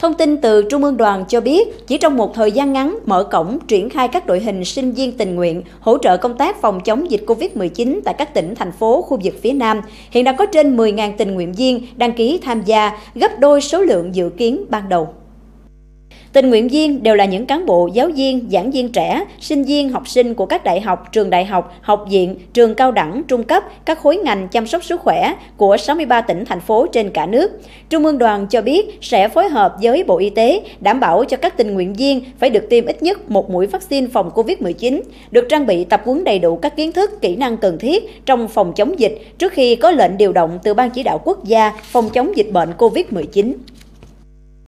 Thông tin từ Trung ương đoàn cho biết, chỉ trong một thời gian ngắn mở cổng triển khai các đội hình sinh viên tình nguyện hỗ trợ công tác phòng chống dịch COVID-19 tại các tỉnh, thành phố, khu vực phía Nam. Hiện đã có trên 10.000 tình nguyện viên đăng ký tham gia, gấp đôi số lượng dự kiến ban đầu. Tình nguyện viên đều là những cán bộ, giáo viên, giảng viên trẻ, sinh viên, học sinh của các đại học, trường đại học, học viện, trường cao đẳng, trung cấp, các khối ngành chăm sóc sức khỏe của 63 tỉnh, thành phố trên cả nước. Trung ương đoàn cho biết sẽ phối hợp với Bộ Y tế đảm bảo cho các tình nguyện viên phải được tiêm ít nhất một mũi vaccine phòng COVID-19, được trang bị tập huấn đầy đủ các kiến thức, kỹ năng cần thiết trong phòng chống dịch trước khi có lệnh điều động từ Ban chỉ đạo quốc gia phòng chống dịch bệnh COVID-19.